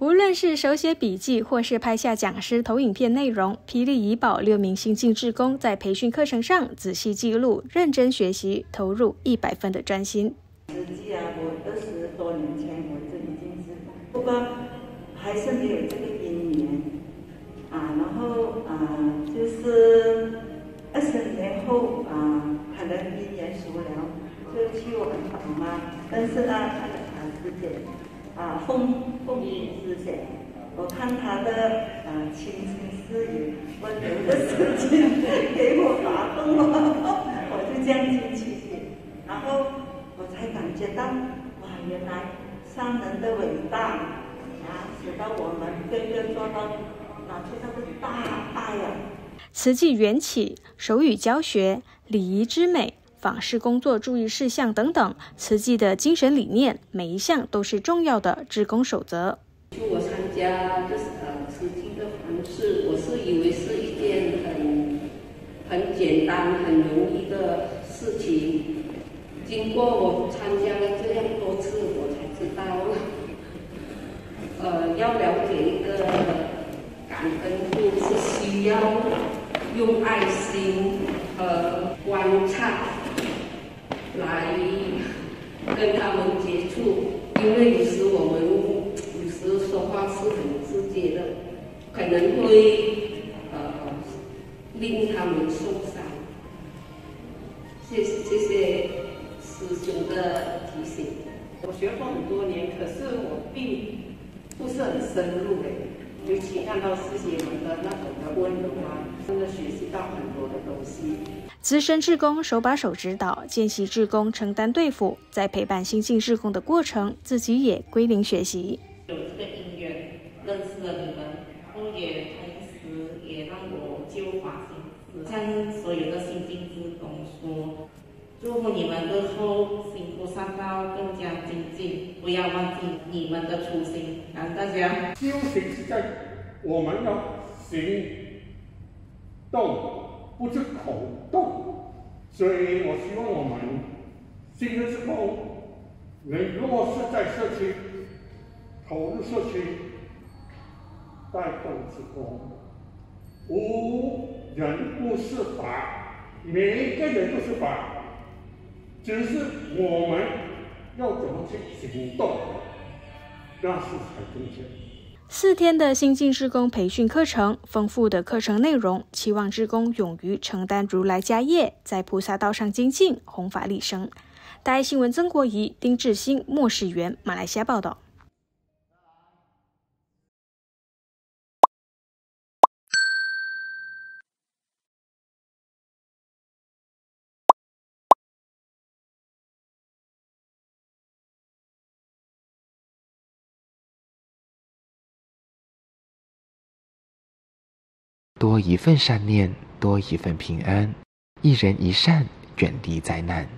无论是手写笔记，或是拍下讲师投影片内容，霹雳怡保六名新进志工在培训课程上仔细记录、认真学习，投入一百分的专心。实际啊，我二十多年前我就已经是，不过还是没有这个姻缘啊。然后啊，就是二十年后啊，可能姻缘熟了，就去我们宝妈，但是呢，他的他师姐。啊，风风雨之姐，我看他的啊，轻轻似雨、温柔的声音给我打动了，我就这样进去，然后我才感觉到，哇，原来商人的伟大啊，使得我们个个做到拿出那个大爱呀。慈济缘起，手语教学，礼仪之美。访视工作注意事项等等，慈济的精神理念，每一项都是重要的职工守则。就我参加这是呃慈济的访视，我是以为是一件很很简单、很容易的事情。经过我参加了这样多次，我才知道，呃，要了解一个感恩度是需要用爱心和观察。来跟他们接触，因为有时我们有时说话是很直接的，可能会呃令他们受伤。谢谢谢师兄的提醒。我学佛很多年，可是我并不是很深入的，尤其看到师姐们的那种的温柔啊，真的学习到很多。资深志工手把手指导，见习志工承担对付，在陪伴新进志工的过程，自己也归零学习。有这个因缘认识了你们，后也同时也让我就发心，向所有的新进志工说，祝福你们日后辛苦上道更加精进，不要忘记你们的初心。感恩大家。修行是在我们要行动。不是口动，所以我希望我们新的之后能落实在社区，投入社区，带动之功。无人不是法，每一个人都是法，只是我们要怎么去行动，那是才正确。四天的新进职工培训课程，丰富的课程内容，期望职工勇于承担如来家业，在菩萨道上精进，弘法利生。大爱新闻曾国仪、丁志兴、莫世元，马来西亚报道。多一份善念，多一份平安。一人一善，远离灾难。